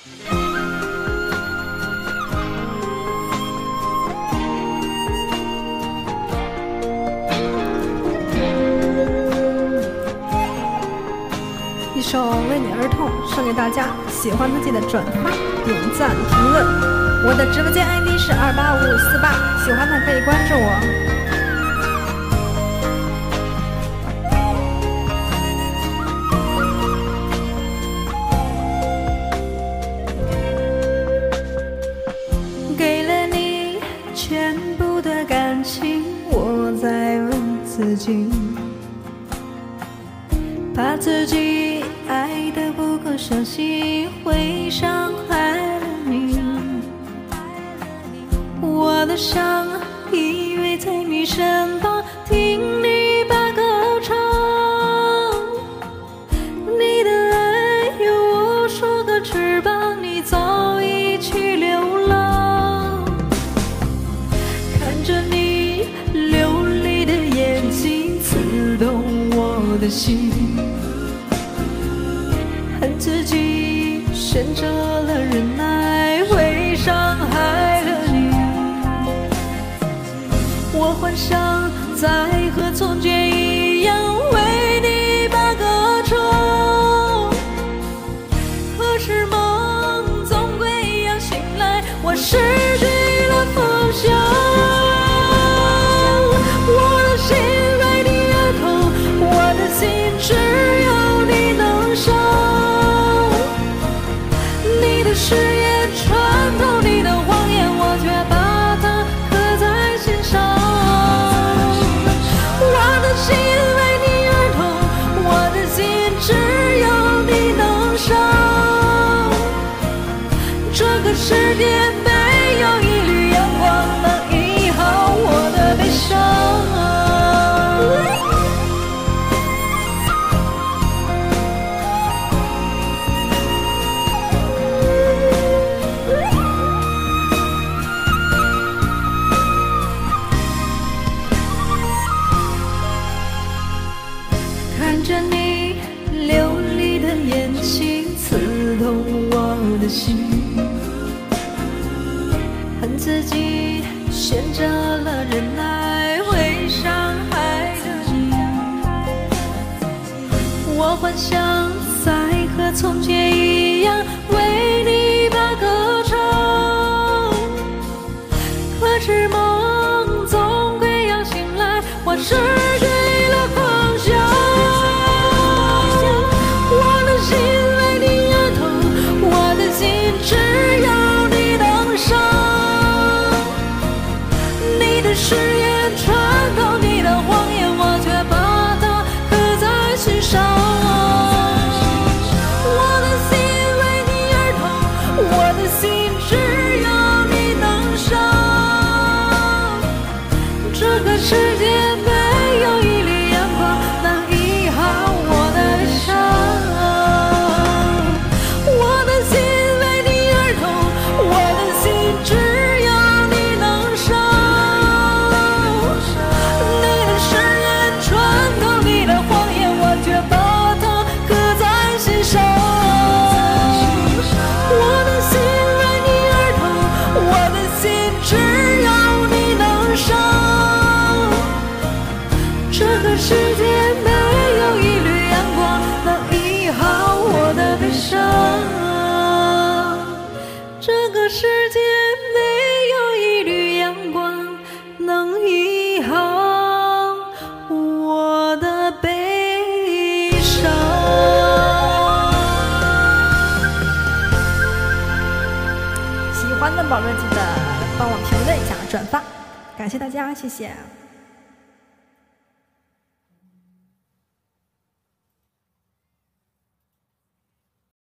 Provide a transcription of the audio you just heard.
一首为你而痛送给大家喜欢的记得转发点赞评论。我的直播间 id 是二八五五四八喜欢的可以关注我。全部的感情，我在问自己，怕自己爱的不够小心，会伤害了你。我的伤，以为在你身的心，恨自己选择了忍耐，会伤害了你。我幻想再个世界没有一缕阳光能医好我的悲伤。看着你流离的眼睛，刺痛我的心。自己选择了忍耐，会伤害的你。我幻想再和从前一样宝贝记得帮我评论一下、转发，感谢大家，谢谢。